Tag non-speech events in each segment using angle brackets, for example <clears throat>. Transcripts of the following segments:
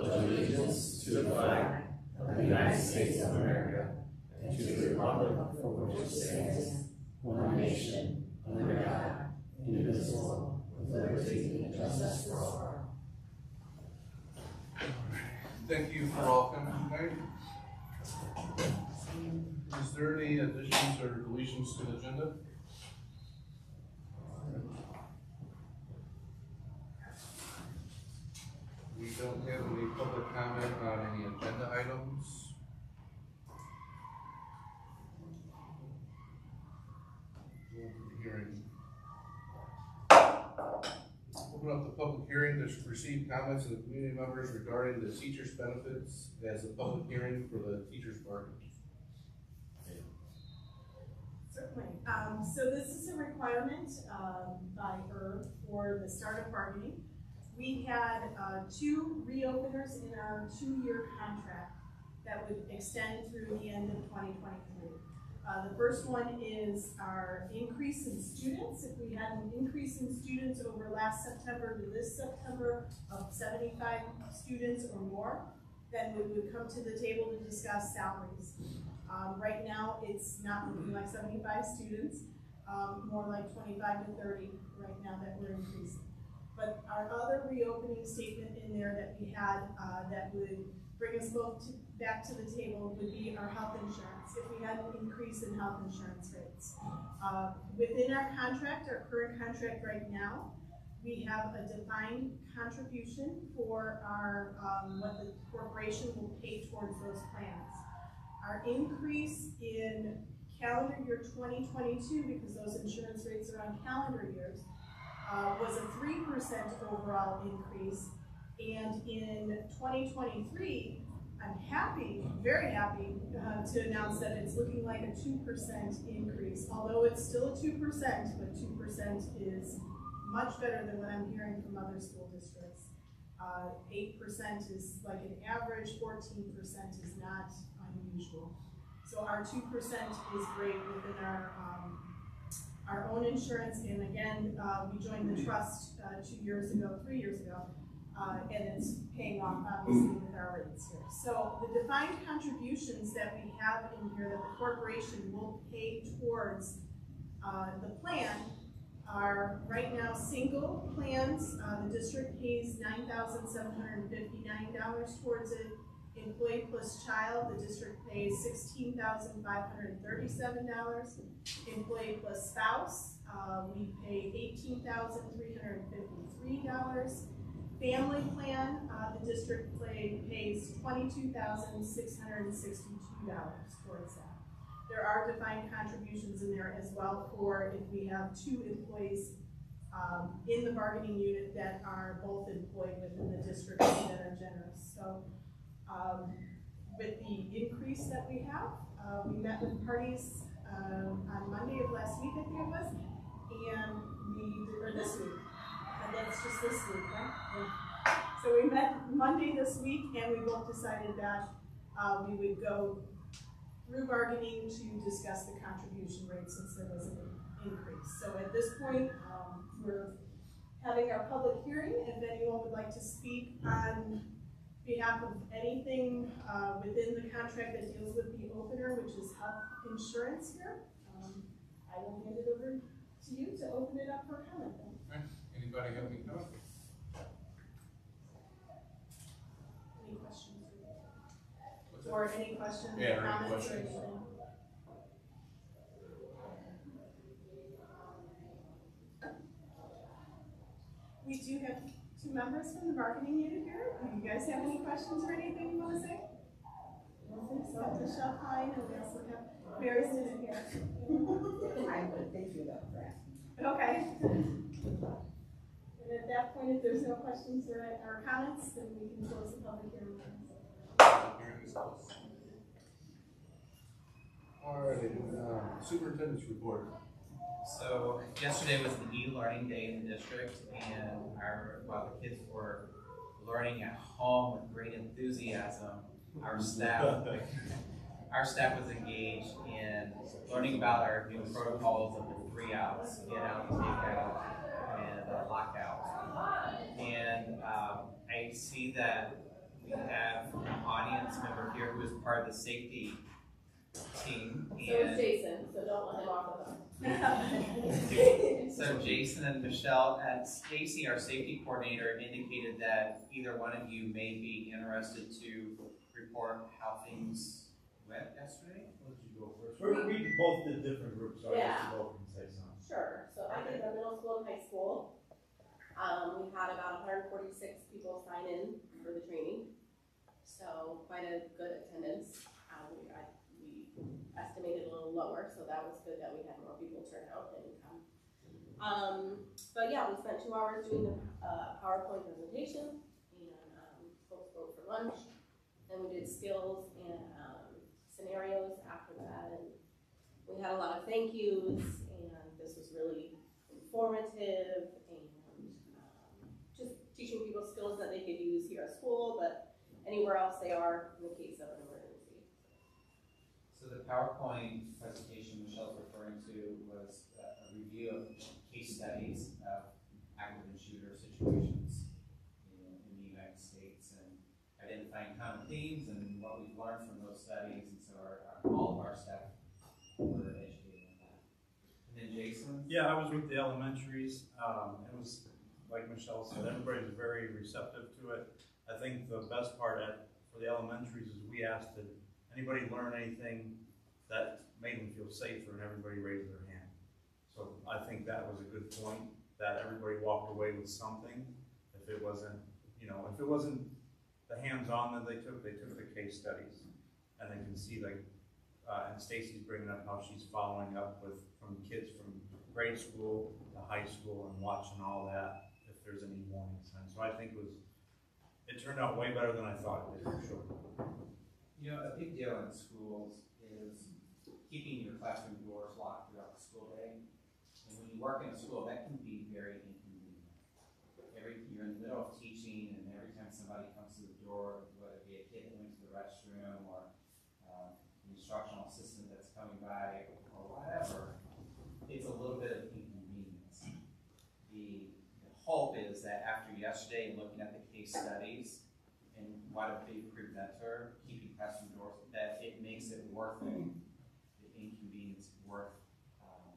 Allegiance to the flag of the United States of America and to the republic for which it stands, one nation, under God, indivisible, with liberty and justice for all. Thank you for all coming tonight. Is there any additions or deletions to the agenda? We don't have any public comment on any agenda items. Hearing. Open up the public hearing to receive comments of the community members regarding the teachers' benefits as a public hearing for the teachers' bargaining. Certainly. Um, so this is a requirement, um, by HERB for the start of bargaining. We had, uh, two reopeners in our two-year contract that would extend through the end of twenty twenty-three. Uh, the first one is our increase in students. If we had an increase in students over last September to this September of seventy-five students or more, then we would come to the table to discuss salaries. Um, right now, it's not looking like seventy-five students, um, more like twenty-five to thirty right now that we're increasing. But our other reopening statement in there that we had, uh, that would bring us both to, back to the table would be our health insurance, if we had an increase in health insurance rates. Uh, within our contract, our current contract right now, we have a defined contribution for our, um, what the corporation will pay towards those plans. Our increase in calendar year twenty twenty-two, because those insurance rates are on calendar years, uh, was a three percent overall increase. And in twenty twenty-three, I'm happy, very happy, uh, to announce that it's looking like a two percent increase. Although it's still a two percent, but two percent is much better than what I'm hearing from other school districts. Uh, eight percent is like an average, fourteen percent is not unusual. So our two percent is great within our, um, our own insurance, and again, uh, we joined the trust, uh, two years ago, three years ago, uh, and it's paying off obviously with our rates here. So the defined contributions that we have in here that the corporation will pay towards, uh, the plan are right now single plans, uh, the district pays nine thousand seven hundred and fifty-nine dollars towards it. Employee plus child, the district pays sixteen thousand five hundred and thirty-seven dollars. Employee plus spouse, uh, we pay eighteen thousand three hundred and fifty-three dollars. Family plan, uh, the district pays twenty-two thousand six hundred and sixty-two dollars towards that. There are defined contributions in there as well for if we have two employees um, in the bargaining unit that are both employed within the district that are generous. So, um, with the increase that we have, uh, we met with parties, um, on Monday of last week, I think it was, and we, or this week, and that's just this week, right? So we met Monday this week, and we both decided that, uh, we would go through bargaining to discuss the contribution rate since there was an increase. So at this point, um, we're having our public hearing. And if anyone would like to speak on behalf of anything, uh, within the contract that deals with the opener, which is health insurance here, um, I will hand it over to you to open it up for comment. Okay, anybody have any comments? Any questions? Or any questions Yeah, or or any comments or questions. anything? We do have two members from the bargaining unit here. Do you guys have any questions or anything you wanna say? So Michelle Klein and we also have Mary Stinnett here. I would, thank you though for asking. Okay. And at that point, if there's no questions or, or comments, then we can close the public hearing. Hearing is. Alrighty, uh, superintendent's report. So yesterday was the e-learning day in the district and our, while the kids were learning at home with great enthusiasm, our staff, <laughs> our staff was engaged in learning about our new protocols of the three outs, get out, take out, and uh, lockout. And I see that we have an audience member here who is part of the safety team. So is And Jason, so don't let him off the hook. So Jason and Michelle, and Stacy, our safety coordinator, indicated that either one of you may be interested to report how things went yesterday. Let you go first. We're, we both did different groups, so I guess you both can say something. Sure, so I did the middle school and high school. Um, we had about hundred and forty-six people sign in for the training, so quite a good attendance. Estimated a little lower, so that was good that we had more people turn out and come. Um, but yeah, we spent two hours doing the, uh, PowerPoint presentation, and, um, folks spoke for lunch. Then we did skills and, um, scenarios after that, and we had a lot of thank yous, and this was really informative and um, just teaching people skills that they could use here at school, but anywhere else they are in the case of an emergency. The PowerPoint presentation Michelle's referring to was a review of case studies of active and shooter situations in, in the United States and identifying common themes and what we've learned from those studies, and so our, our, all of our staff were educated on that. And then Jason? Yeah, I was with the elementaries. Um, it was, like Michelle said, everybody's very receptive to it. I think the best part at, for the elementaries is we asked, did anybody learn anything that made them feel safer, and everybody raised their hand. So I think that was a good point, that everybody walked away with something. If it wasn't, you know, if it wasn't the hands-on that they took, they took the case studies. And they can see like, uh, and Stacy's bringing up how she's following up with, from kids from grade school to high school and watching all that, if there's any warning signs. So I think it was, it turned out way better than I thought it did, for sure. You know, a big deal in schools is keeping your classroom doors locked throughout the school day. And when you work in a school, that can be very inconvenient. Every, you're in the middle of teaching and every time somebody comes to the door, whether it be a kid that went to the restroom or, uh, an instructional assistant that's coming by or whatever, it's a little bit of inconvenience. The, the hope is that after yesterday, looking at the case studies, and what a big preventer, that it makes it worth it, the inconvenience worth, um,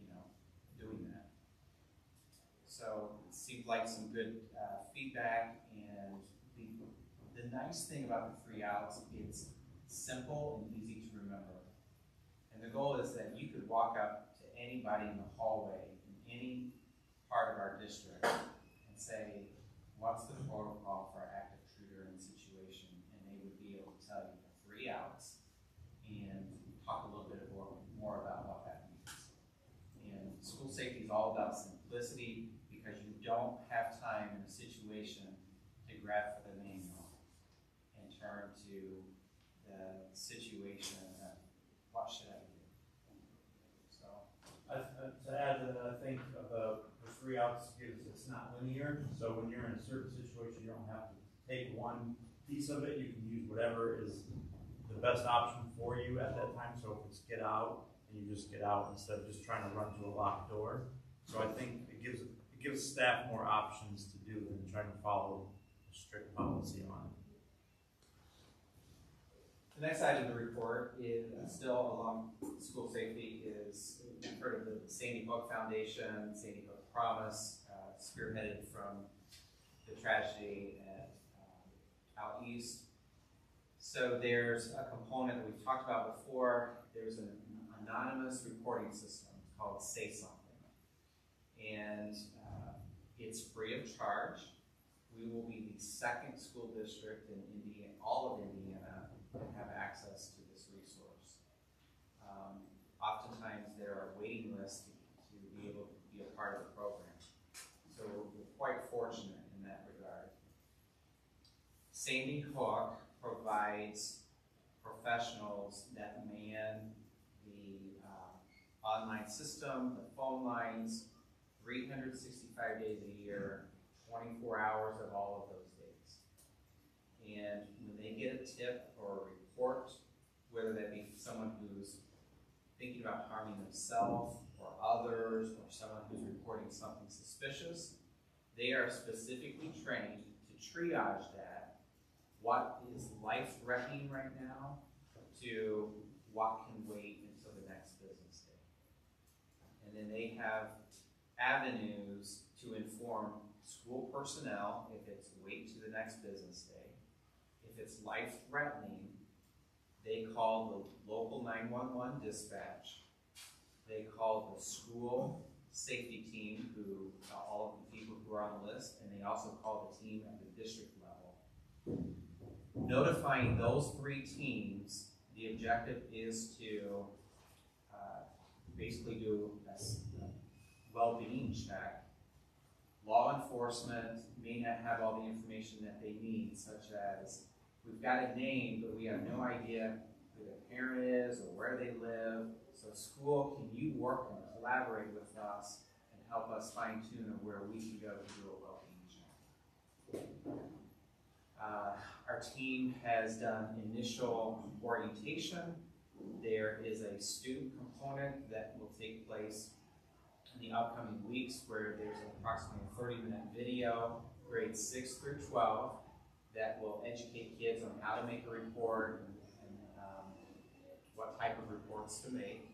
you know, doing that. So it seemed like some good, uh, feedback, and the, the nice thing about the three outs, it's simple and easy to remember. And the goal is that you could walk up to anybody in the hallway in any part of our district and say, what's the protocol for active shooter in situation? And they would be able to tell you the three outs and talk a little bit more, more about what that means. And school safety is all about simplicity because you don't have time in a situation to grab for the manual and turn to the situation of what should I do? So, I, to add to that, I think of the, three outs gives, it's not linear, so when you're in a certain situation, you don't have to take one piece of it, you can use whatever is best option for you at that time, so if it's get out, and you just get out instead of just trying to run to a locked door. So I think it gives, it gives staff more options to do than trying to follow a strict policy on it. The next item of the report is still along school safety is, you've heard of the Sandy Hook Foundation, Sandy Hook Promise, uh, spearheaded from the tragedy at, um, out east. So there's a component that we've talked about before, there's an anonymous reporting system called Say Something. And, uh, it's free of charge. We will be the second school district in Indiana, all of Indiana, that have access to this resource. Um, oftentimes, there are waiting lists to, to be able to be a part of the program. So we're quite fortunate in that regard. Sandy Hook provides professionals that man the, uh, online system, the phone lines, three hundred sixty-five days a year, twenty-four hours of all of those days. And when they get a tip or a report, whether that be someone who's thinking about harming themselves or others, or someone who's reporting something suspicious, they are specifically trained to triage that. What is life-threatening right now to what can wait until the next business day. And then they have avenues to inform school personnel if it's wait to the next business day. If it's life-threatening, they call the local nine-one-one dispatch. They call the school safety team, who, uh, all of the people who are on the list, and they also call the team at the district level. Notifying those three teams, the objective is to, uh, basically do a well-being check. Law enforcement may not have all the information that they need, such as, we've got a name, but we have no idea who the parent is or where they live. So school, can you work and collaborate with us and help us fine tune where we can go to do a well-being check? Uh, our team has done initial orientation. There is a student component that will take place in the upcoming weeks where there's approximately a thirty-minute video, grades six through twelve, that will educate kids on how to make a report and, um, what type of reports to make.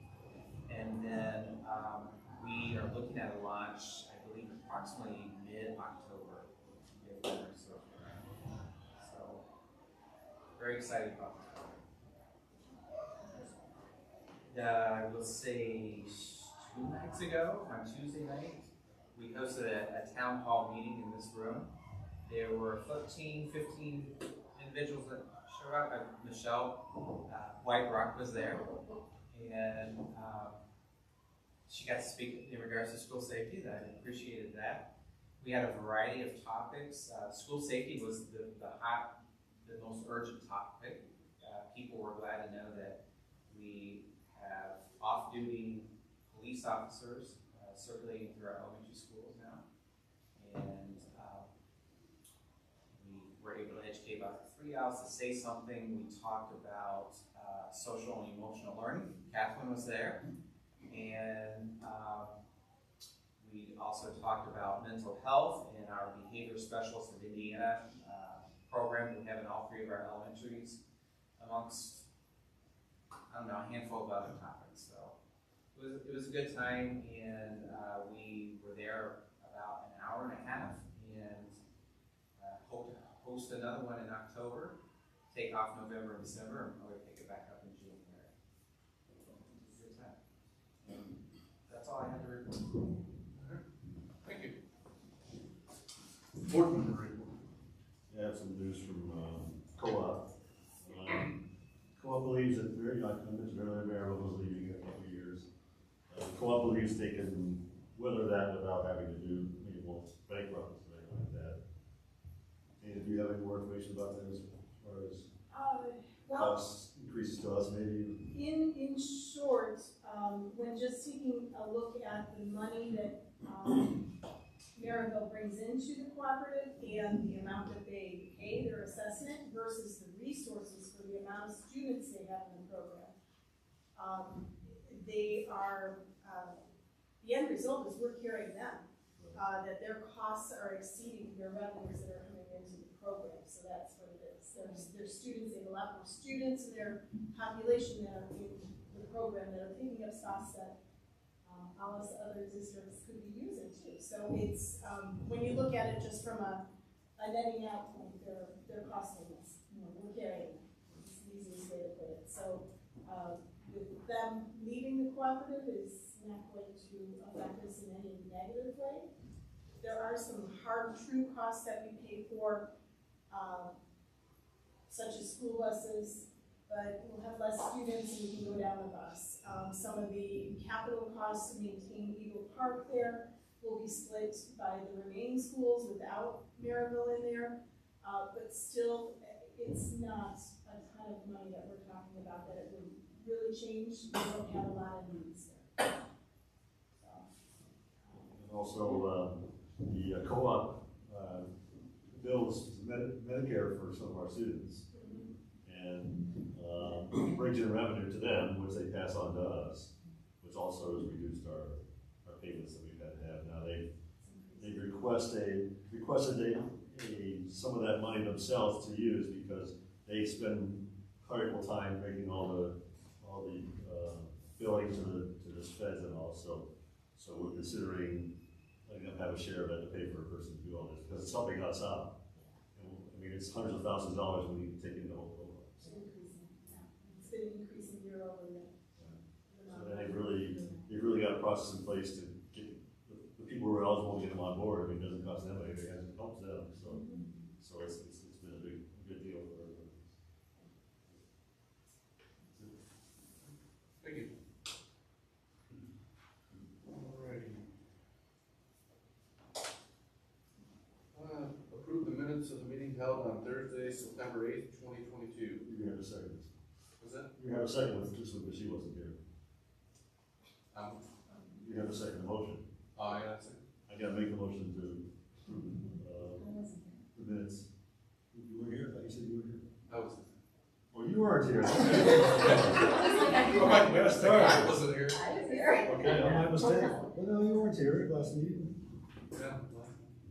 And then, um, we are looking at a launch, I believe approximately mid-October. if we're so So, very excited about program. Uh, I will say two nights ago, on Tuesday night, we hosted a, a town hall meeting in this room. There were 13, 15 individuals that showed up. Uh, Michelle uh, White Rock was there, and um, she got to speak in regards to school safety. That I appreciated that. We had a variety of topics. Uh, school safety was the, the hot, the most urgent topic. Uh, people were glad to know that we have off-duty police officers uh, circulating through our elementary schools now. And um, we were able to educate about the three outs to say something. We talked about uh, social and emotional learning. Catherine was there. And um, we also talked about mental health and our behavior specialists of Indiana uh, program we have in all three of our elementaries, amongst, I don't know, a handful of other topics. So it was, it was a good time, and uh, we were there about an hour and a half, and uh, hope to host another one in October, take off November and December, and probably pick it back up in January. Good time. That's all I had to report. Thank you. Board member report. I have some news from, um, co-op. Um, Co-op believes that, very, like I mentioned earlier, Mayor was leaving in a couple of years. Uh, co-op believes they can weather that without having to do, maybe won't bankrupt or anything like that. And do you have any more information about that as far as Uh, well, cost increases to us, maybe? In, in short, um, when just taking a look at the money that, um, Merrillville brings into the cooperative and the amount that they pay their assessment versus the resources for the amount of students they have in the program. Um, they are, uh, the end result is we're carrying them, uh, that their costs are exceeding their revenues that are coming into the program, so that's what it is. There's, there's students, they have a lot more students in their population that are in the program that are picking up spots that, all us other districts could be using too. So it's, um, when you look at it just from a, a netting out point, they're, they're costing us, you know, we're carrying. It's the easiest way to put it. So, uh, with them leaving the cooperative is not going to affect us in any negative way. There are some hard, true costs that we pay for, um, such as school buses, but we'll have less students and we can go down the bus. Um, some of the capital costs to maintain Eagle Park there will be split by the remaining schools without Merrillville in there. Uh, but still, it's not a ton of money that we're talking about that it would really change. We don't have a lot of needs there. Um, And also, uh, the uh, co-op, uh, bills Med- Medicare for some of our students. Uh, in revenue to them, which they pass on to us, which also has reduced our, our payments that we've had to have. Now, they, they request a, requested a, a some of that money themselves to use because they spend critical time making all the, all the, uh, billing to the, to the feds and all, so, so we're considering letting them have a share of that to pay for a person to do all this, because it's helping us out. I mean, it's hundreds of thousands of dollars when you take in the whole program. It's increasing, yeah. It's been increasing year over year. So then they really, they really got a process in place to get, the, the people who are eligible to get them on board, I mean, it doesn't cost them anything, it helps them, so, so it's, it's, it's been a big, good deal for everybody. Thank you. Alrighty. Uh, approve the minutes of the meeting held on Thursday, September eighth, twenty twenty-two. You have a second, Was that? You have a second with, just because she wasn't here, Um, you have a second motion. oh, yeah, that's it. I gotta make a motion to, uh, the minutes. You were here, I thought you said you were here. That was. Well, you weren't here. <laughs> <laughs> Oh, my Gotta start. I wasn't here. I was here. Okay, my mistake. Well, no, you weren't here last meeting. Yeah.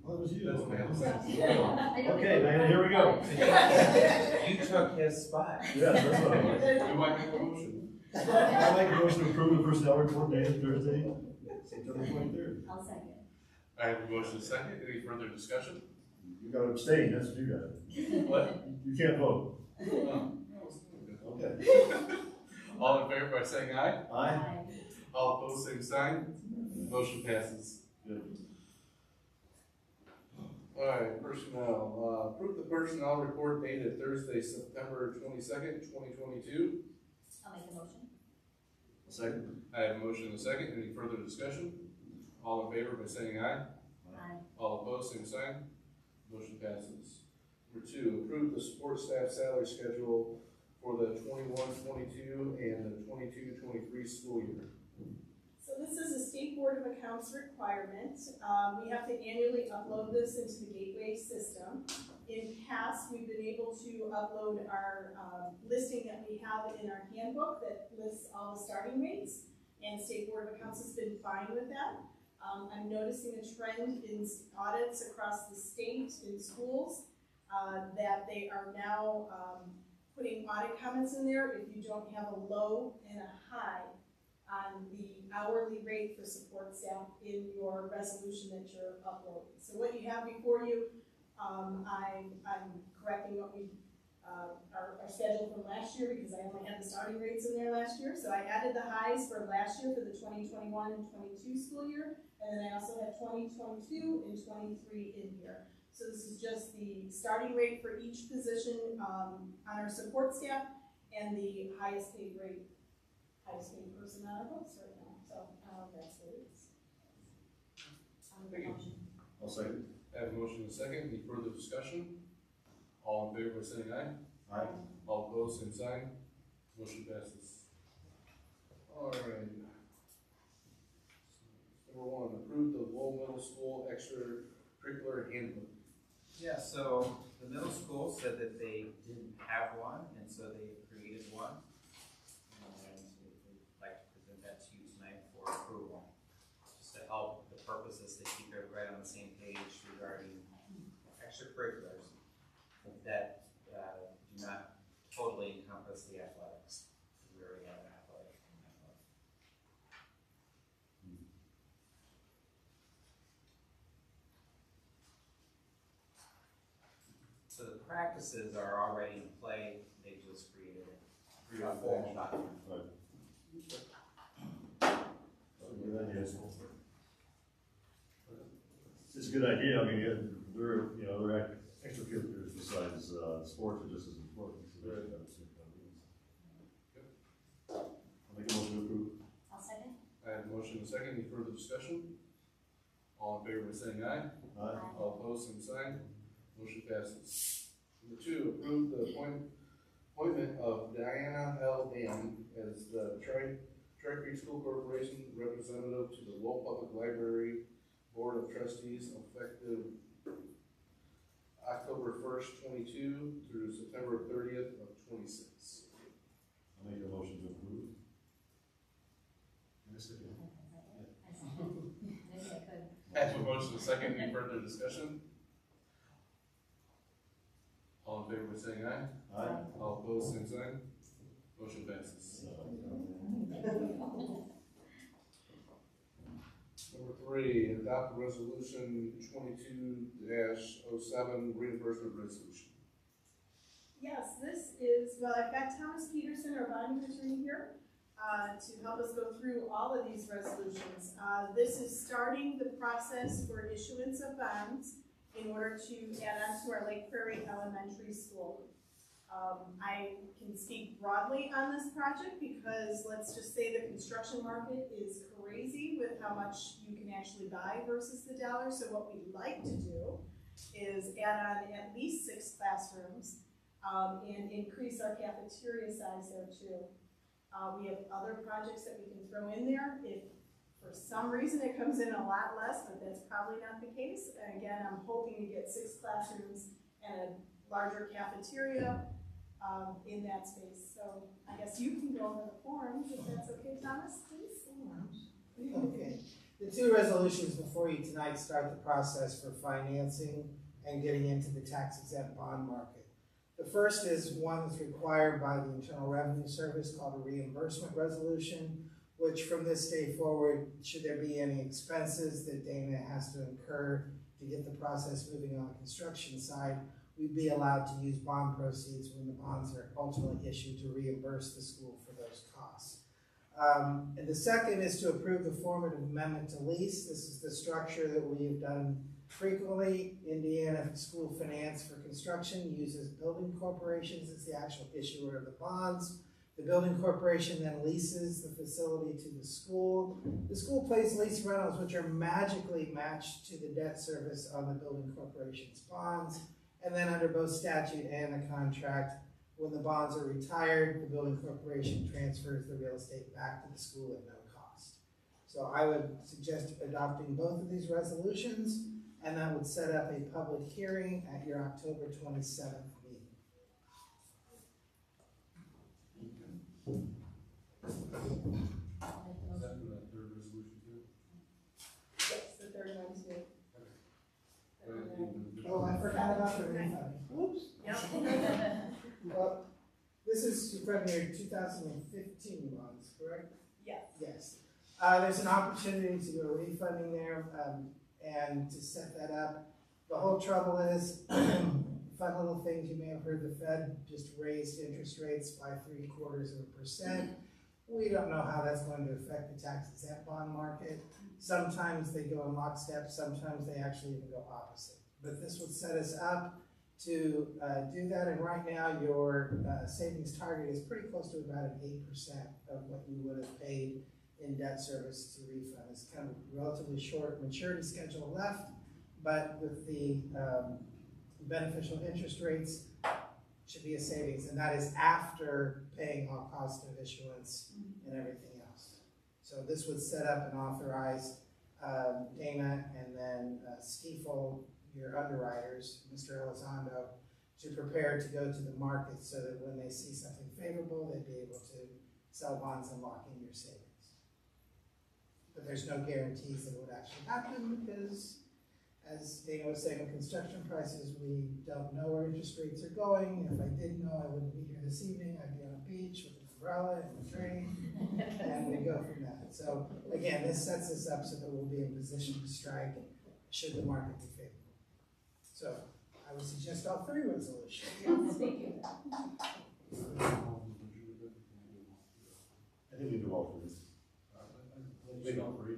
Well, it was you. That's my mistake. <laughs> Okay, man, here we go. <laughs> You took his spot. Yeah, that's what I was. Do I make a motion? I make a motion to approve the personnel report dated Thursday, September twenty-third. I'll second. I have a motion to second. Any further discussion? You gotta abstain, that's what you got. What? You can't vote. Oh, Okay. <laughs> All in favor by saying aye? Aye. All opposed, same sign. Motion passes. Good. Alright, personnel, uh, approve the personnel report dated Thursday, September twenty-second, twenty twenty-two. I'll make the motion. Second? I have a motion and a second. Any further discussion? All in favor by saying aye? Aye. All opposed, same sign. Motion passes. Number two, approve the support staff salary schedule for the 21-22 and the 22-23 school year. This is a state board of accounts requirement. Um, we have to annually upload this into the gateway system. In past, we've been able to upload our, um, listing that we have in our handbook that lists all the starting rates. And state board of accounts has been fine with that. Um, I'm noticing a trend in audits across the state in schools, uh, that they are now, um, putting audit comments in there if you don't have a low and a high on the hourly rate for support staff in your resolution that you're uploading. So what you have before you, um, I, I'm correcting what we, uh, our, our schedule from last year, because I only had the starting rates in there last year. So I added the highs for last year for the twenty twenty-one and twenty-two school year, and then I also have twenty twenty-two and twenty-three in here. So this is just the starting rate for each position, um, on our support staff, and the highest paid rate highest paid person on our books right now, so, um, that's what it is. I'll make the motion. I'll second. I have a motion and a second. Any further discussion? All in favor by saying aye? Aye. All opposed, same sign. Motion passes. Alright. Number one, approve the Lowell Middle School extracurricular handbook. Yeah, so the middle school said that they didn't have one, and so they created one. And we'd like to present that to you tonight for approval, just to help the purposes to keep everybody on the same page regarding extracurriculars that, uh, do not totally encompass the athletics. We already have an athletic. So the practices are already in play, they just created a formal document. Good idea. It's a good idea, I mean, yeah, there, you know, there are extracurriculars besides, uh, sports are just as important. so we should have the same kind of rules. I'll make a motion to approve. I'll second. I have a motion and a second. Any further discussion? All in favor by saying aye? Aye. All opposed, same sign. Motion passes. Number two, approve the appoint, appointment of Diana L. Dam as the Tri, Tri Creek School Corporation representative to the Lowell Public Library Board of Trustees effective October first, twenty-two through September thirtieth of twenty-six. I'll make a motion to approve. Yes, I do. I second. Maybe I could. I have a motion and a second. Any further discussion? All in favor by saying aye? Aye. All opposed, same sign. Motion passes. Number <laughs> three, adopt resolution twenty-two 7 reimbursement resolution. Yes, this is, well, I've got Thomas Peterson, our bonding attorney here, uh, to help us go through all of these resolutions. Uh, this is starting the process for issuance of bonds in order to add on to our Lake Prairie Elementary School. Um, I can speak broadly on this project because let's just say the construction market is crazy with how much you can actually buy versus the dollar. So what we'd like to do is add on at least six classrooms um, and increase our cafeteria size there too. Uh, we have other projects that we can throw in there if for some reason it comes in a lot less, but that's probably not the case. And again, I'm hoping to get six classrooms and a larger cafeteria um, in that space. So I guess you can go over the forms if that's okay, Thomas, please. Okay, the two resolutions before you tonight start the process for financing and getting into the tax exempt bond market. The first is one that's required by the Internal Revenue Service called a reimbursement resolution, which from this day forward, should there be any expenses that Dana has to incur to get the process moving on the construction side, we'd be allowed to use bond proceeds when the bonds are ultimately issued to reimburse the school. Um, and the second is to approve the formative amendment to lease. This is the structure that we have done frequently. Indiana School Finance for Construction uses building corporations as the actual issuer of the bonds. The building corporation then leases the facility to the school. The school pays lease rentals, which are magically matched to the debt service on the building corporation's bonds. And then under both statute and the contract, when the bonds are retired, the building corporation transfers the real estate back to the school at no cost. So I would suggest adopting both of these resolutions, and that would set up a public hearing at your October twenty-seventh meeting. Is that the third resolution too? Yes, the third one too. Go ahead, do the- Oh, I forgot about the refund. Whoops. <laughs> Yep. <laughs> Well, this is from your two thousand and fifteen bonds, correct? Yes. Yes. Uh, there's an opportunity to do a refunding there, um, and to set that up. The whole trouble is, <clears throat> fun little things, you may have heard the Fed just raised interest rates by three quarters of a percent. We don't know how that's going to affect the tax exempt bond market. Sometimes they go in lockstep, sometimes they actually even go opposite. But this would set us up to, uh, do that, and right now, your, uh, savings target is pretty close to about an eight percent of what you would have paid in debt service to refund. It's kind of relatively short maturity schedule left, but with the um, beneficial interest rates, should be a savings, and that is after paying all cost of issuance and everything else. So this would set up and authorize um, Dana and then uh, your underwriters, Mr. Elizondo, to prepare to go to the market so that when they see something favorable, they'd be able to sell bonds and lock in your savings. But there's no guarantees that it would actually happen because, as Dana was saying, with construction prices, we don't know where interest rates are going. If I did know, I wouldn't be here this evening. I'd be on a beach with an umbrella and a train, and we go from that. So again, this sets us up so that we'll be in position to strike should the market. So I would suggest all three resolutions. <laughs> Thank you. I think we do all three. Make all three.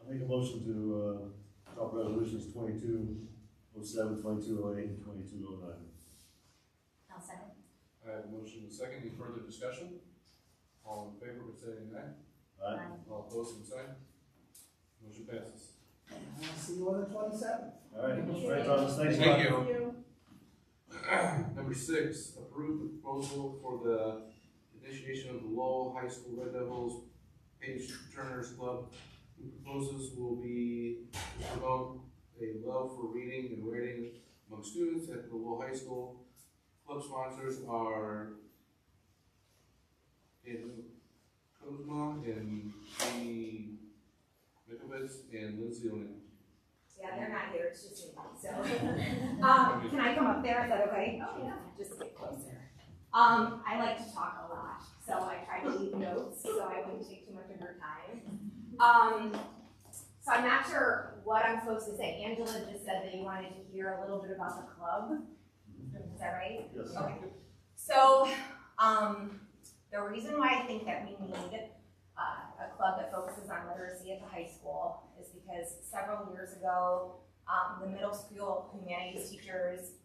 I'll make a motion to, uh, adopt resolutions twenty-two oh seven, twenty-two oh eight, and twenty-two oh nine. I'll second. I have a motion and a second. Any further discussion? All in favor, by saying aye. Aye. All opposed, same sign. Motion passes. I'll see you on the twenty-seventh. All right, all right, Thomas, thanks. Thank a lot. you. Number six, approve the proposal for the initiation of the Lowell High School Red Devils Page Turners Club. Who proposes will be to promote a love for reading and writing among students at the Lowell High School. Club sponsors are in Kuzma and Lee Mikovitz and Lindsay O'Neill. Yeah, they're not here, it's just me, so. <laughs> Um, can I come up there? Is that okay? Oh, yeah. Just get closer. Um, I like to talk a lot, so I try to leave notes so I wouldn't take too much of your time. Um, so I'm not sure what I'm supposed to say. Angela just said that you wanted to hear a little bit about the club. Is that right? Yes. Okay. So, um, the reason why I think that we need uh, a club that focuses on literacy at the high school is because several years ago, um, the middle school humanities teachers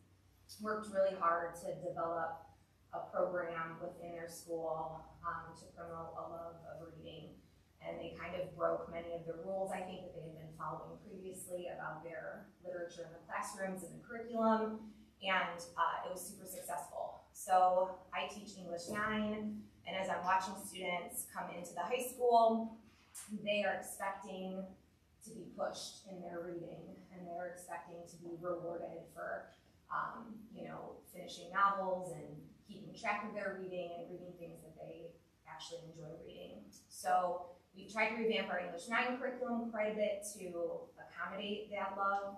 worked really hard to develop a program within their school um, to promote a love of reading. And they kind of broke many of the rules, I think, that they had been following previously about their literature in the classrooms and the curriculum. And uh, it was super successful. So I teach English 9, and as I'm watching students come into the high school, they are expecting to be pushed in their reading, and they're expecting to be rewarded for, um, you know, finishing novels and keeping track of their reading and reading things that they actually enjoy reading. So we've tried to revamp our English 9 curriculum quite a bit to accommodate that love,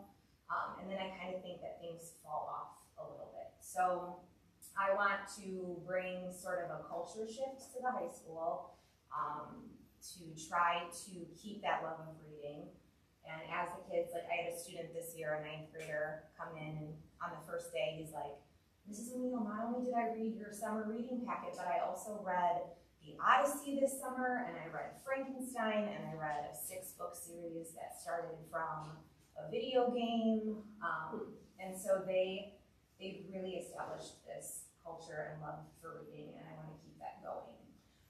um, and then I kind of think that things fall off a little bit. So I want to bring sort of a culture shift to the high school um, to try to keep that love of reading. And as the kids, like I had a student this year, a ninth grader, come in and on the first day, he's like, Mrs. O'Neill, not only did I read your summer reading packet, but I also read The Odyssey this summer, and I read Frankenstein, and I read a six book series that started from a video game. Um, and so they, they've really established this culture and love for reading, and I want to keep that going.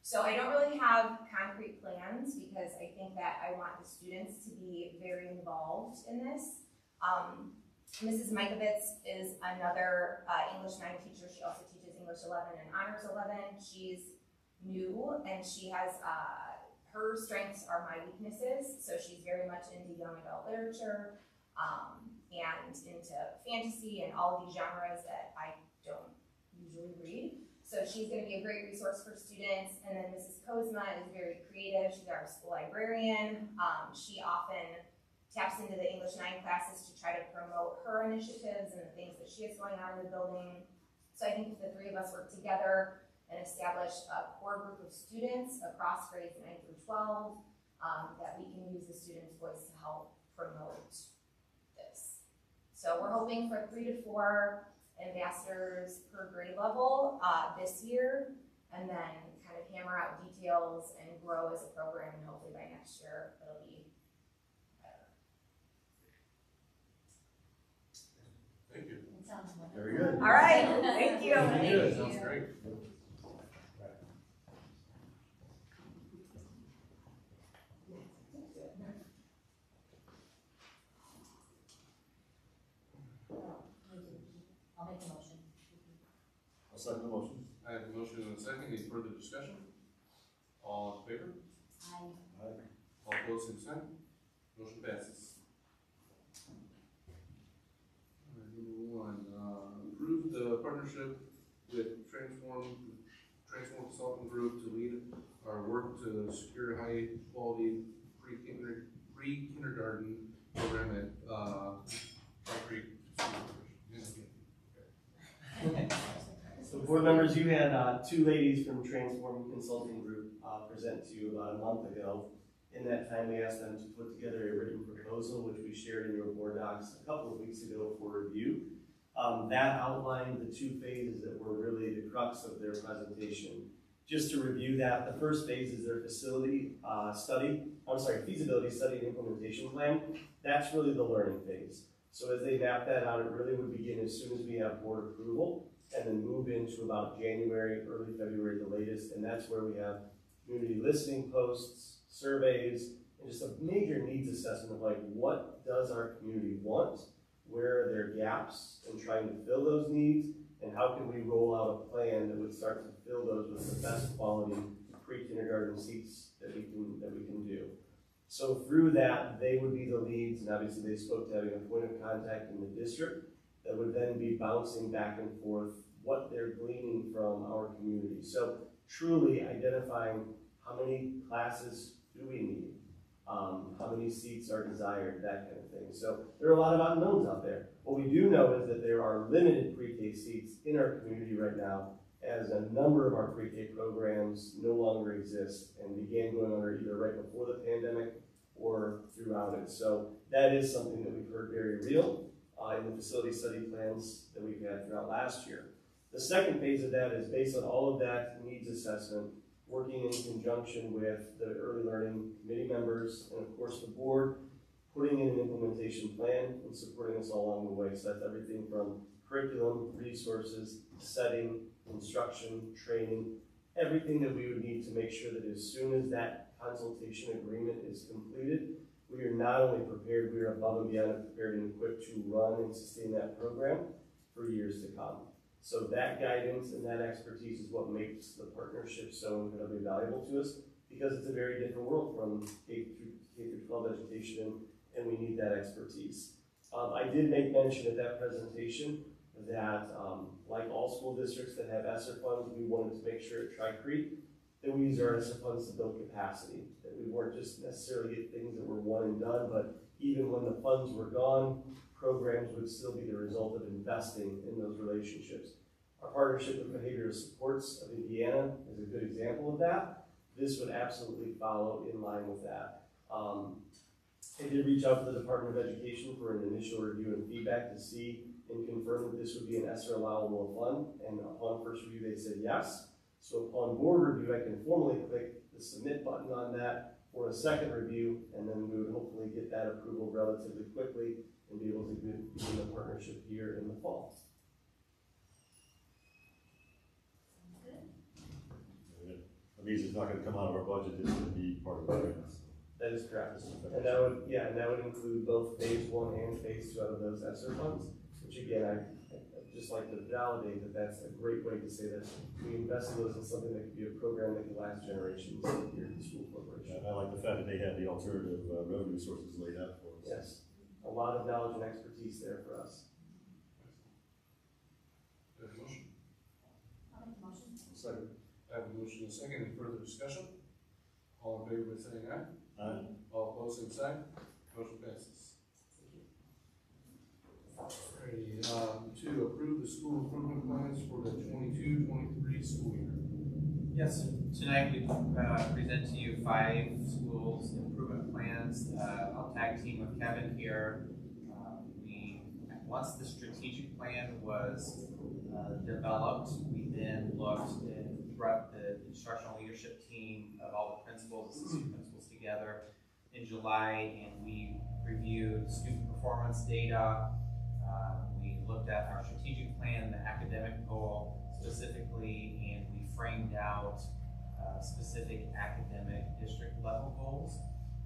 So I don't really have concrete plans because I think that I want the students to be very involved in this. Um, Mrs. Mikovits is another uh, English 9 teacher. She also teaches English 11 and Honors 11. She's new and she has, uh, her strengths are my weaknesses. So she's very much into young adult literature um, and into fantasy and all of these genres that I don't usually read. So she's going to be a great resource for students. And then Mrs. Kozma is very creative. She's our school librarian. Um, she often taps into the English 9 classes to try to promote her initiatives and the things that she has going on in the building. So I think if the three of us work together and establish a core group of students across grades 9 through 12, um, that we can use the student's voice to help promote this. So we're hoping for three to four ambassadors per grade level uh, this year, and then kind of hammer out details and grow as a program, and hopefully by next year it'll be better. Thank you. Very good. All right, thank you. Very good, sounds great. I'll make a motion. I'll second the motion. I have a motion and a second, any further discussion? All in favor? I, All opposed, same sign. Motion passes. Alright, number one, uh, approve the partnership with Transform, Transform Consulting Group to lead our work to secure high quality pre-kinder, pre-kindergarten program at, uh, Rock Creek. <laughs> So board members, you had uh, two ladies from Transform Consulting Group uh, present to you about a month ago. In that time, we asked them to put together a written proposal, which we shared in your board docs a couple of weeks ago for review. Um, That outlined the two phases that were really the crux of their presentation. Just to review that, the first phase is their facility uh, study, I'm sorry, feasibility study and implementation plan. That's really the learning phase. So as they map that out, it really would begin as soon as we have board approval and then move into about January, early February the latest, and that's where we have community listening posts, surveys, and just a major needs assessment of like, what does our community want? Where are their gaps in trying to fill those needs? And how can we roll out a plan that would start to fill those with the best quality pre-kindergarten seats that we can, that we can do? So through that, they would be the leads, and obviously they spoke to having a point of contact in the district that would then be bouncing back and forth what they're gleaning from our community. So truly identifying how many classes do we need, um, how many seats are desired, that kind of thing. So there are a lot of unknowns out there. What we do know is that there are limited pre-K seats in our community right now, as a number of our pre-K programs no longer exist and began going under either right before the pandemic or throughout it. So that is something that we've heard very real uh, in the facility study plans that we've had throughout last year. The second phase of that is based on all of that needs assessment, working in conjunction with the early learning committee members and of course the board, putting in an implementation plan and supporting us all along the way. So that's everything from curriculum, resources, setting, instruction, training, everything that we would need to make sure that as soon as that consultation agreement is completed, we are not only prepared, we are above and beyond prepared and equipped to run and sustain that program for years to come. So that guidance and that expertise is what makes the partnership so incredibly valuable to us because it's a very different world from K through 12 education and we need that expertise. Um, I did make mention at that presentation that, um, like all school districts that have ESSER funds, we wanted to make sure at Tri Creek we use our ESSER funds to build capacity. That we weren't just necessarily get things that were one and done, but even when the funds were gone, programs would still be the result of investing in those relationships. Our partnership with Behavioral Supports of Indiana is a good example of that. This would absolutely follow in line with that. Um, I did reach out to the Department of Education for an initial review and feedback to see and confirm that this would be an ESSER allowable fund, and upon first review, they said yes. So upon board review, I can formally click the submit button on that for a second review, and then we would hopefully get that approval relatively quickly and be able to begin the partnership here in the fall. Means it's not gonna come out of our budget, it's gonna be part of our grants. That is correct. And that would, yeah, and that would include both phase one and phase two out of those ESSER funds, which again, I, just like to validate that that's a great way to say that we invested in those in something that could be a program that can last generations here at the school corporation. I like the fact that they had the alternative uh, revenue sources laid out for us. Yes, a lot of knowledge and expertise there for us. Do I have a motion? I'll make the motion. Second. I have a motion and a second, any further discussion? All in favor by saying aye? Aye. All opposed, same sign, motion passes. Um, to approve the school improvement plans for the 22-23 school year. Yes, tonight we, uh, present to you five schools improvement plans. Uh, I'll tag team with Kevin here. Uh, We, once the strategic plan was, uh, developed, we then looked and brought the instructional leadership team of all the principals, assistant principals together in July, and we reviewed student performance data. Looked at our strategic plan, the academic goal specifically, and we framed out uh, specific academic district level goals.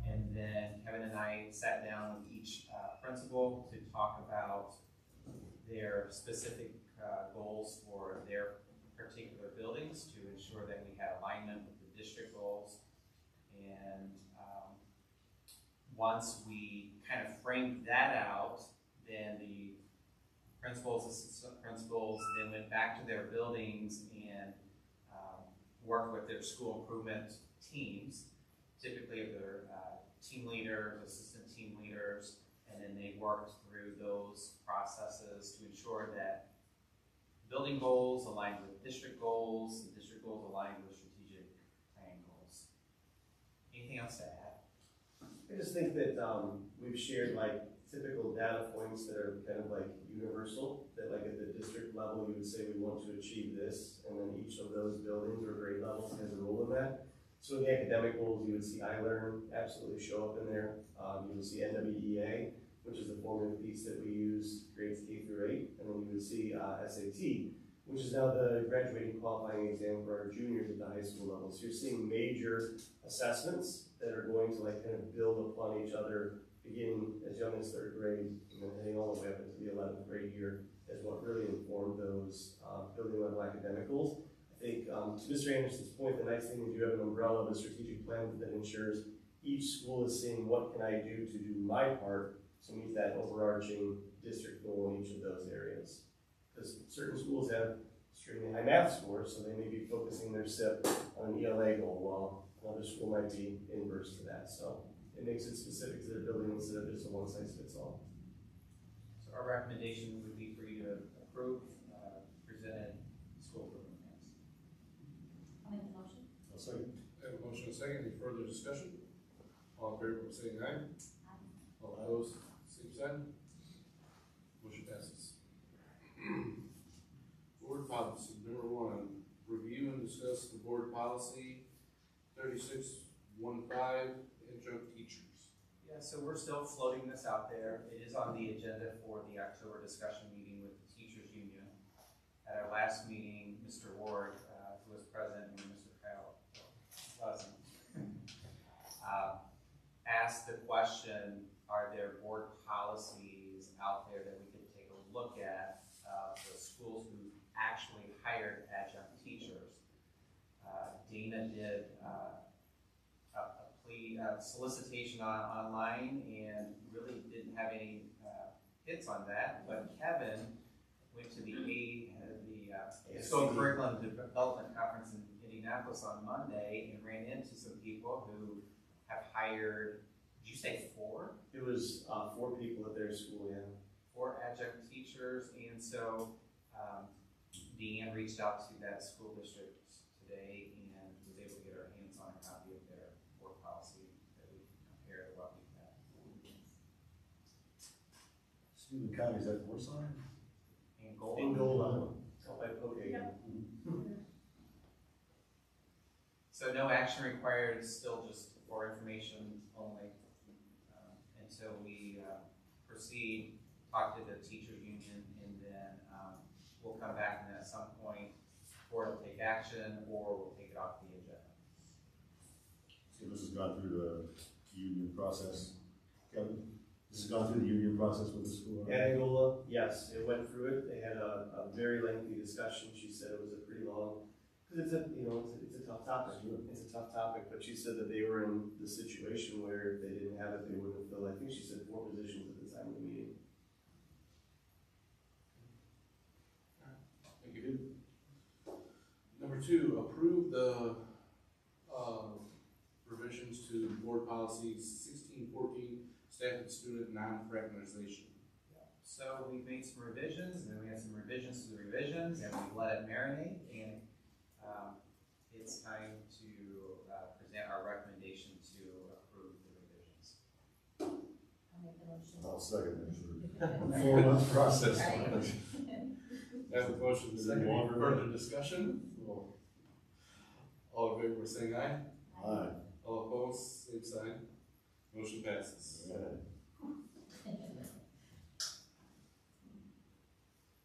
And then Kevin and I sat down with each uh, principal to talk about their specific uh, goals for their particular buildings to ensure that we had alignment with the district goals. And um, once we kind of framed that out, then the principals, assistant principals, then went back to their buildings and um, worked with their school improvement teams, typically their uh, team leaders, assistant team leaders, and then they worked through those processes to ensure that building goals aligned with district goals, and district goals aligned with strategic plan goals. Anything else to add? I just think that, um, we've shared like typical data points that are kind of like universal, that like at the district level, you would say we want to achieve this, and then each of those buildings or grade levels has a role in that. So in the academic goals, you would see iLearn absolutely show up in there, um, you would see NWEA, which is the formative piece that we use grades K through eight, and then you would see, uh, SAT, which is now the graduating qualifying exam for our juniors at the high school level. So you're seeing major assessments that are going to like kind of build upon each other, beginning as young as third grade, and then heading all the way up into the eleventh grade year, is what really informed those, uh, building level academic goals. I think, um, to Mr. Anderson's point, the nice thing is you have an umbrella of a strategic plan that ensures each school is seeing what can I do to do my part to meet that overarching district goal in each of those areas. Because certain schools have extremely high math scores, so they may be focusing their SIP on an ELA goal, while another school might be inverse to that. So it makes it specific to their building instead of just a one size fits all. So our recommendation would be for you to approve, uh, presented school improvement plans. I'll make the motion. I'll second. I have a motion and a second, any further discussion? All in favor of saying aye? All opposed, same sign. Motion passes. <clears throat> Board policy, number one, review and discuss the board policy thirty-six one five, adjunct teachers. Yeah, so we're still floating this out there. It is on the agenda for the October discussion meeting with the teachers union. At our last meeting, Mr. Ward, uh, who was present, and Mr. Kyle wasn't, uh, <laughs> asked the question, are there board policies out there that we could take a look at, uh, the schools who actually hired adjunct teachers? Uh, Dana did, uh, uh, solicitation on, online and really didn't have any, uh, hits on that, but Kevin went to the A, uh, the, uh, School Curriculum Development Conference in Indianapolis on Monday and ran into some people who have hired, did you say four? It was, uh, four people at their school, yeah. Four adjunct teachers, and so, um, Deanne reached out to that school district today and was able to get her hands on a copy of their policy that we compare to what we have. Steuben County, is that Warsaw? Angola. In gold, uh, okay. Yeah. So no action required, it's still just for information only. Um, Until we, uh, proceed, talk to the teachers union, and then, um, we'll come back and at some point, board will take action, or we'll take it off the agenda. So this has gone through the union process, Kevin? This has gone through the union process with the school? At Angola, yes, it went through it, they had a, a very lengthy discussion, she said it was a pretty long, because it's a, you know, it's a, it's a tough topic, it's a tough topic, but she said that they were in the situation where if they didn't have it, they wouldn't have filled, I think she said four positions at the time of the meeting. Thank you. Number two, approve the, revisions to board policy sixteen fourteen, staff and student non-fraternization. So we've made some revisions, and then we had some revisions to the revisions, and we let it marinate, and, um, it's time to, uh, present our recommendation to approve the revisions. I'll make the motion. I'll second that. Four month process. I have a motion, Is it second, any further discussion? All in favor, saying aye? Aye. All opposed, same sign. Motion passes.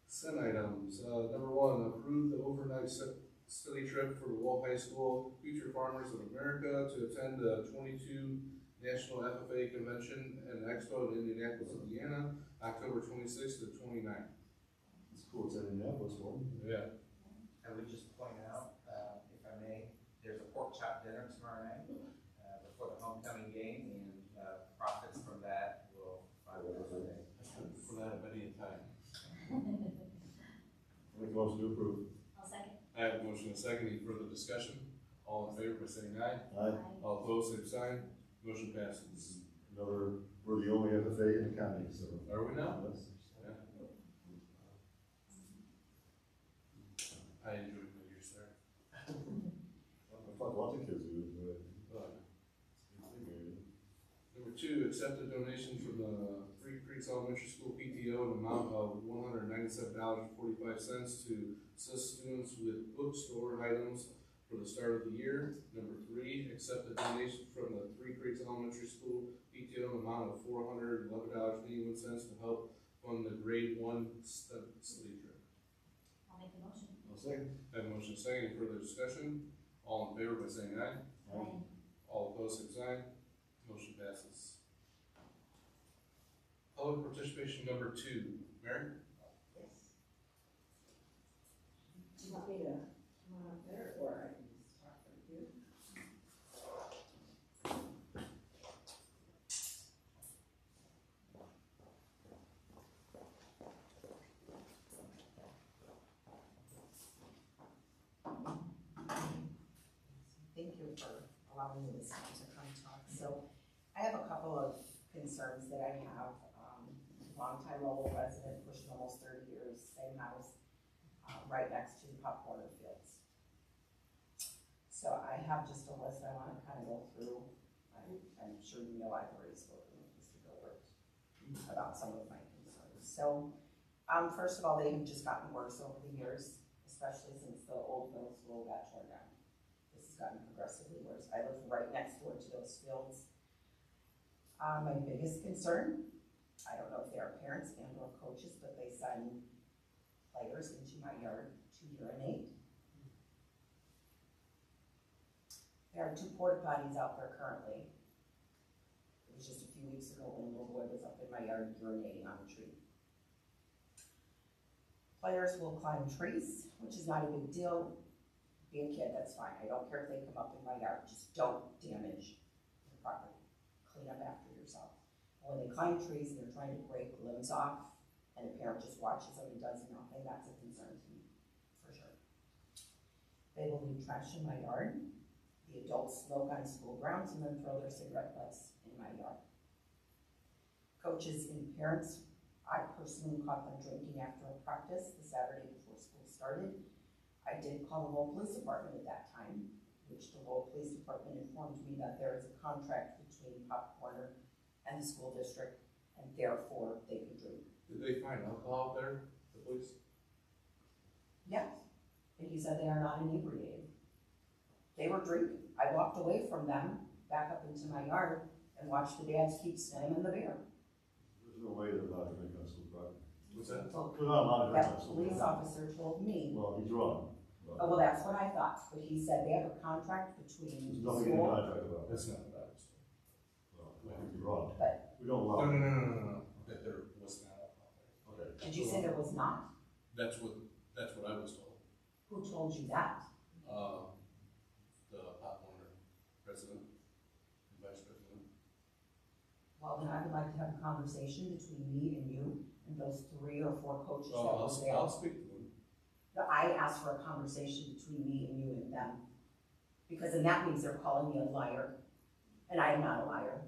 Consent items, uh, number one, approve the overnight stu- study trip for the Lowell High School Future Farmers of America to attend the twenty-two National FFA Convention and Expo in Indianapolis, Indiana, October twenty-sixth to 29th. It's cool, it's in Indianapolis, one. Yeah. I would just point out, uh, if I may, there's a pork chop dinner tomorrow night, uh, before the homecoming game, and, uh, profits from that will find their way. For that, many a time. Make a motion to approve. I'll second. I have a motion and a second, any further discussion? All in favor by saying aye? Aye. All opposed, same sign. Motion passes. Another, we're the only FFA in the county, so. Are we now? Yes. I enjoyed my years there. I've talked to lots of kids who enjoy it. Uh, It's a good thing, Number two, accept a donation from the Three Creeks Elementary School PTO in the amount of one hundred ninety-seven dollars and forty-five cents to assist students with bookstore items for the start of the year. Number three, accept a donation from the Three Creeks Elementary School PTO in the amount of four hundred eleven dollars and eighty-one cents to help fund the grade one stu- study trip. I'll make the motion. I'll second. Have a motion second, any further discussion? All in favor by saying aye? Aye. All opposed, same sign. Motion passes. Public participation number two. Mary? Yes. Do you want me to come on up there, or I can just talk right here? Thank you for allowing me this time to come talk. So I have a couple of concerns that I have. Um, Longtime Lowell resident right next to Warner Fields. So I have just a list I wanna kind of go through. I'm, I'm sure you know I've already spoken with Mr. Gilbert about some of my concerns. So, um, first of all, they have just gotten worse over the years, especially since the old middle school got torn down. This has gotten progressively worse. I live right next door to those fields. Uh, my biggest concern, I don't know if they are parents and or coaches, but they send players into my yard to urinate. There are two porta potties out there currently. It was just a few weeks ago when a little boy was up in my yard urinating on a tree. Players will climb trees, which is not a big deal. Be a kid, that's fine. I don't care if they come up in my yard, just don't damage the property. Clean up after yourself. When they climb trees and they're trying to break limbs off, and a parent just watches them and does nothing, that's a concern to me, for sure. They will leave trash in my yard. The adults smoke on school grounds and then throw their cigarette butts in my yard. Coaches and parents, I personally caught them drinking after a practice the Saturday before school started. I did call the Lowell Police Department at that time, which the Lowell Police Department informed me that there is a contract between Pop Warner and the school district, and therefore they can drink. Did they find alcohol out there, the police? Yes, and he said they are not inebriated. They were drinking. I walked away from them, back up into my yard, and watched the dads keep slamming the beer. There's no way they're allowed to drink on school property. What's that? So They're not allowed to drink that on school police property. officer told me, Well, he's wrong. oh, well, that's what I thought, but he said they have a contract between There's the nothing in the school. contract about That's not what I was. Well, I think you're wrong. But- We don't No, allow. no, no, no, no, no, that there was not alcohol there. Okay. Did you say there was not? That's what, that's what I was told. Who told you that? Uh, the Pop Warner president and vice president. Well, then I would like to have a conversation between me and you and those three or four coaches that Well, I'll, there. I'll speak to them. I asked for a conversation between me and you and them. Because then that means they're calling me a liar, and I am not a liar.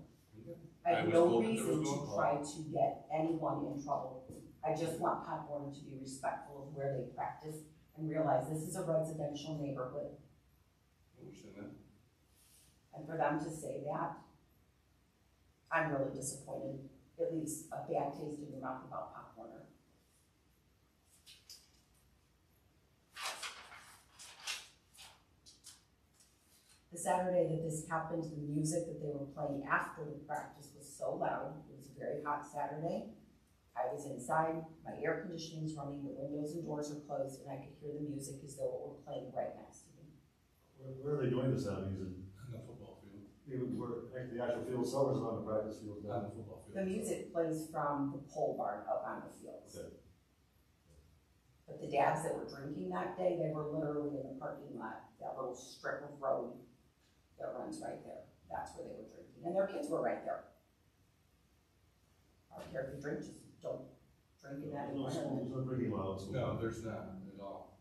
I I have was no told that there reason was to call. try to get anyone in trouble. I just want Pop Warner to be respectful of where they practice and realize this is a residential neighborhood. Understand that? And for them to say that, I'm really disappointed. It leaves a bad taste in your mouth about Pop Warner. The Saturday that this happened, the music that they were playing after the practice was so loud. It was a very hot Saturday. I was inside, my air conditioning was running, the windows and doors are closed, and I could hear the music as though it were playing right next to me. Where, where are they doing this at? Is it, On the football field, even where, like, the actual field, Summers on the practice field on the football field. The music plays from the pole barn up on the field. Okay. But the dads that were drinking that day, they were literally in the parking lot, that little strip of road that runs right there. That's where they were drinking, and their kids were right there. I don't care if you drink, just don't drink in that There's no school, environment. there's no drinking allowed. in. No, there's not at all.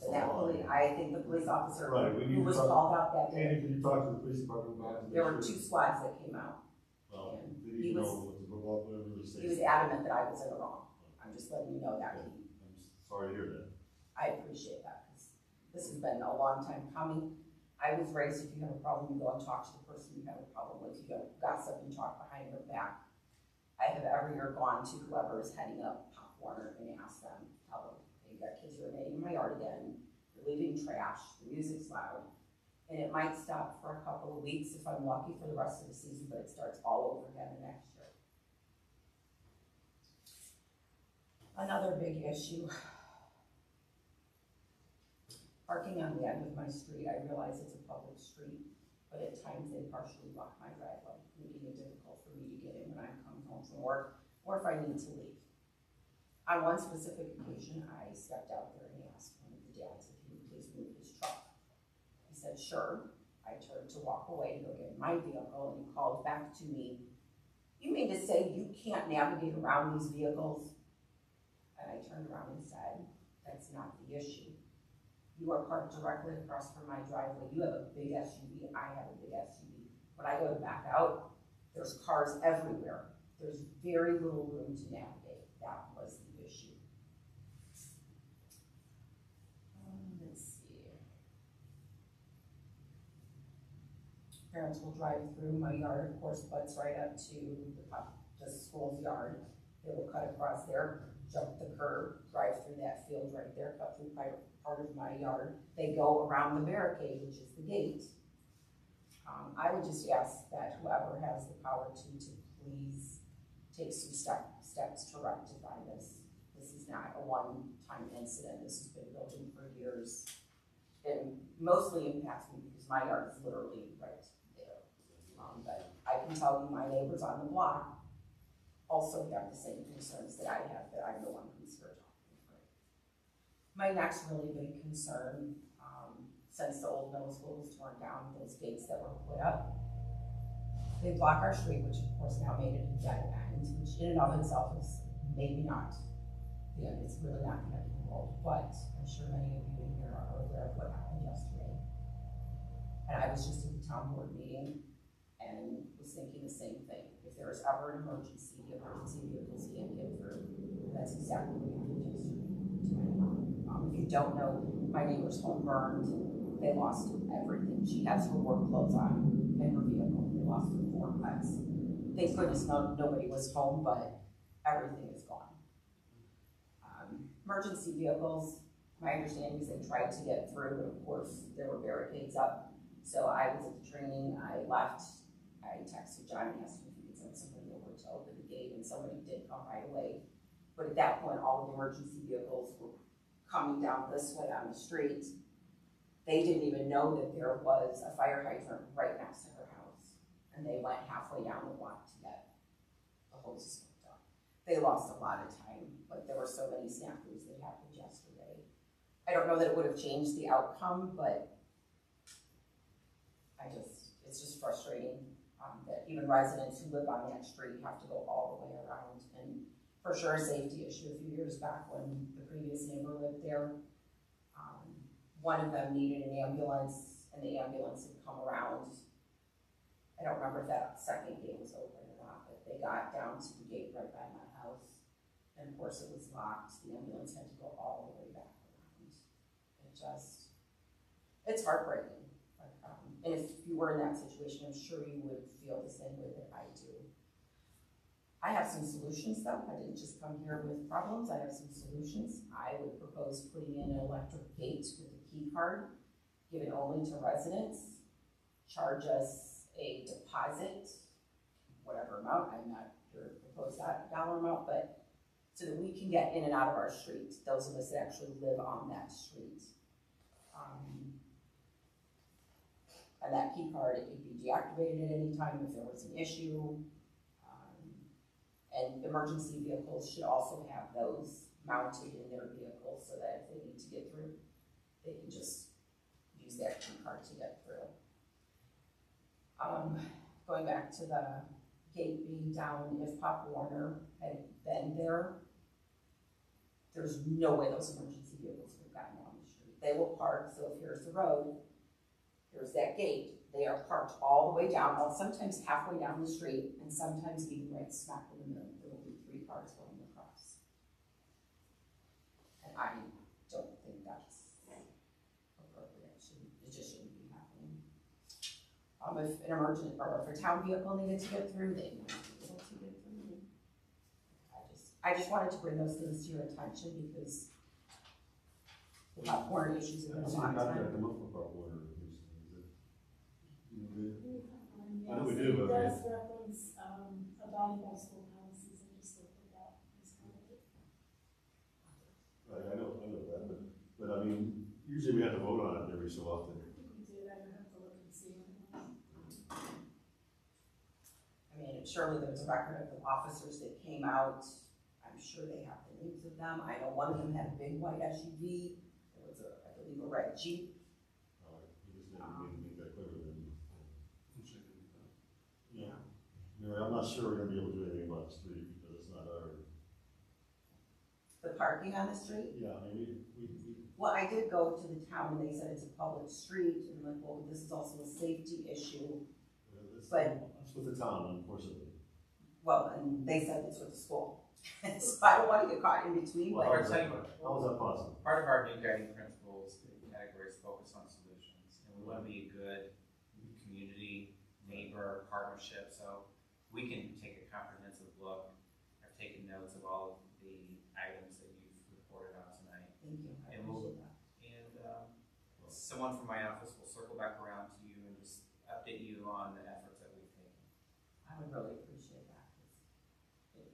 But that police, I think the police officer Right, we who to was talk- called out that day, Andy, can you talk to the police department about it? there were two squads that came out. Well, and they he to was- know what the, what- whatever the He was adamant that I was in the wrong. I'm just letting you know that he I'm sorry to hear that. I appreciate that, because this has been a long time coming. I was raised, if you have a problem, you go and talk to the person you have a problem with, you don't gossip and talk behind their back. I have every year gone to whoever is heading up Pop Warner and asked them, tell them, hey, you got kids urinating in my yard again, they're leaving trash, the music's loud. And it might stop for a couple of weeks if I'm lucky for the rest of the season, but it starts all over again the next year. Another big issue, Parking on the end of my street, I realize it's a public street, but at times they partially block my driveway, making it difficult for me to get in when I'm coming home from or if I need to leave. On one specific occasion, I stepped out there and asked one of the dads if he would please move his truck. He said, sure. I turned to walk away to go get my vehicle, and he called back to me, you mean to say you can't navigate around these vehicles? And I turned around and said, that's not the issue. You are parked directly across from my driveway. You have a big SUV, I have a big SUV. When I go to back out, there's cars everywhere. There's very little room to navigate. That was the issue. Um, let's see. Parents will drive through my yard, of course, butts right up to the, the school's yard. They will cut across there, jump the curb, drive through that field right there, cut through part of my yard. They go around the barricade, which is the gate. Um, I would just ask that whoever has the power to, to please take some step, steps to rectify this. This is not a one-time incident, this has been building for years. It mostly impacts me because my yard is literally right there. Um, but I can tell you, my neighbors on the block also have the same concerns that I have, that I'm the one who's here talking for. My next really big concern, um, since the old middle school was torn down, those gates that were put up, they block our street, which of course now made it a dead end, which in and of itself is maybe not, you know, it's really not gonna be rolled, but I'm sure many of you in here are aware of what happened yesterday. And I was just at the town board meeting and was thinking the same thing. If there is ever an emergency, the emergency vehicles can't get through. That's exactly what happened yesterday. Um, if you don't know, my neighbor's home burned. They lost everything. She has her work clothes on and her vehicle. They lost her four pets. Thank goodness no, nobody was home, but everything is gone. Um, emergency vehicles, my understanding is they tried to get through, but of course, there were barricades up. So I was at the training, I left, I texted John and asked him if he could send somebody over to open the gate, and somebody did come right away. But at that point, all the emergency vehicles were coming down this way on the street. They didn't even know that there was a fire hydrant right next to her house. And they went halfway down the block to get the hoses hooked up. They lost a lot of time, but there were so many snafus that happened yesterday. I don't know that it would have changed the outcome, but I just, it's just frustrating, um, that even residents who live on that street have to go all the way around. And for sure, a safety issue, a few years back when the previous neighbor lived there, um, one of them needed an ambulance, and the ambulance had come around. I don't remember if that second gate was open or not, but they got down to the gate right by my house. And of course, it was locked, the ambulance had to go all the way back around. It just, it's heartbreaking. Like, um, And if you were in that situation, I'm sure you would feel the same way that I do. I have some solutions though, I didn't just come here with problems, I have some solutions. I would propose putting in an electric gate with a key card, given only to residents. Charge us a deposit, whatever amount, I'm not sure to propose that dollar amount, but so that we can get in and out of our street, those of us that actually live on that street. Um, And that key card, it could be deactivated at any time if there was an issue. Um, And emergency vehicles should also have those mounted in their vehicles so that if they need to get through, they can just use that key card to get through. Um, going back to the gate being down, if Pop Warner had been there, there's no way those emergency vehicles would have gotten on the street. They will park, so if here's the road, here's that gate, they are parked all the way down, well, sometimes halfway down the street, and sometimes even right smack in the middle, there will be three cars going across. And I don't think that's appropriate, it shouldn't, it just shouldn't be happening. Um, if an emergent, or if a town vehicle needed to get through, they might be able to get through. I just, I just wanted to bring those things to your attention because the Pop Warner issues have been a long time. come up with our order, at least, is it? You know, I know we do, but- does reference, um, abiding by school policies, I just looked at that as part of it. Right, I know, I know that, but, but I mean, usually we have to vote on it every so often. I think we did, I would have to look and see. when it was. I mean, surely there's a record of the officers that came out, I'm sure they have the names of them, I know one of them had a big white SUV, there was a, I believe, a red Jeep, Uh, You just didn't mean make that clear then. Yeah. Anyway, I'm not sure we're gonna be able to do anything about the street because it's not our, the parking on the street. yeah, I mean, we, we, we, Well, I did go to the town and they said it's a public street, and I'm like, well, this is also a safety issue, it's, But- it's with the town, unfortunately. well, and they said it's with the school. <laughs> So I don't wanna get caught in between, Well, but I'll tell you what, that possible? part of our new guiding principles category is focus on solutions. And we want to be a good community neighbor partnership, so we can take a comprehensive look. I've taken notes of all of the items that you've reported on tonight. Thank you, I And we'll- appreciate that. And, um, someone from my office will circle back around to you and just update you on the efforts that we've taken. I would really appreciate that.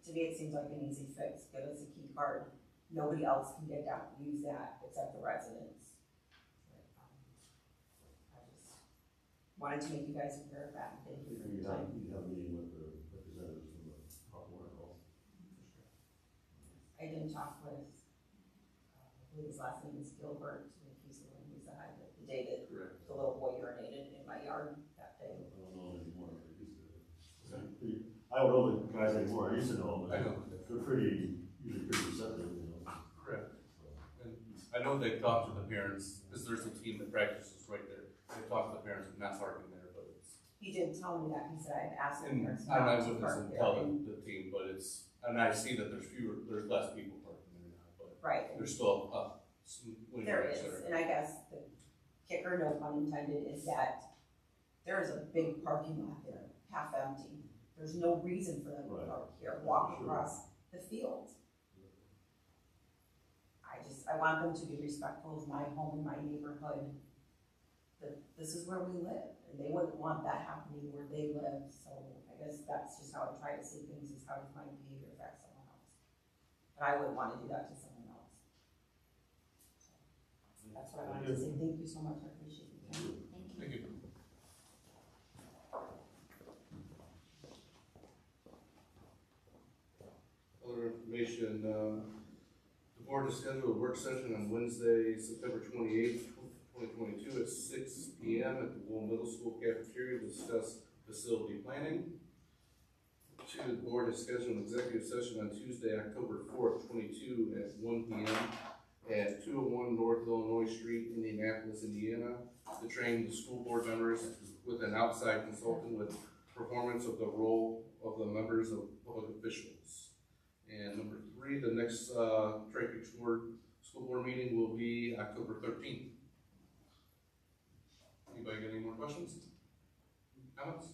To me, it seems like an easy fix, give us a key card, nobody else can get that, use that except the residents. But, um, I just wanted to make you guys aware of that, thank you for You have, time. you have a meeting with the representatives from the Pop Warner also. I didn't talk with, uh, I believe his last name is Gilbert, he's the one who's the head, the day that Correct. the little boy urinated in my yard that I day. don't know anymore, I used to. I don't know the guys anymore, I used to know them, I know. they're pretty, usually pretty receptive, you know. Correct. And I know they talked to the parents, because there's a team that practices right there. They talked to the parents, and not parking there, but it's, He didn't tell me that, he said I'd asked the and parents I'm not not to and there. tell and- the, the team, but it's, and I see that there's fewer, there's less people parking there now, but Right, there's still, uh, some. There is, and I guess the kicker, no pun intended, is that there is a big parking lot there, half empty. There's no reason for them to Right. park here, walk Sure. across the field. I just, I want them to be respectful of my home and my neighborhood. That this is where we live, and they wouldn't want that happening where they live, so I guess that's just how I try to see things, is how does my behavior affect someone else? But I wouldn't wanna do that to someone else. So That's what I wanted to say, thank you so much, I appreciate your time. Thank you. Information, uh, the board has scheduled a work session on Wednesday, September twenty-eighth, twenty twenty-two at six P M at the Lowell Middle School cafeteria to discuss facility planning. Two, the board has scheduled an executive session on Tuesday, October fourth, twenty-two at one P M at two oh one North Illinois Street, Indianapolis, Indiana, to train the school board members with an outside consultant with performance of the role of the members of public officials. And number three, the next uh, Tri-Creek School Board meeting will be October 13th. Anybody got any more questions? Comments?